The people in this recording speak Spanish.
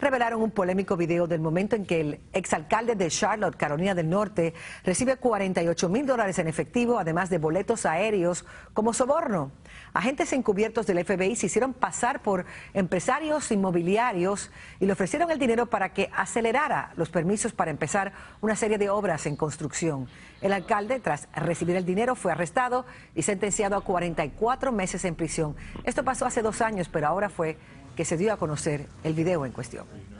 revelaron un polémico video del momento en que el exalcalde de Charlotte, Carolina del Norte, recibe 48 mil dólares en efectivo, además de boletos aéreos como soborno. Agentes encubiertos del FBI se hicieron pasar por empresarios inmobiliarios y le ofrecieron el dinero para que acelerara los permisos para empezar una serie de obras en construcción. El alcalde, tras recibir el dinero, fue arrestado y sentenciado a 44 meses en prisión. Esto pasó hace dos años, pero ahora fue que se dio a conocer el video en cuestión.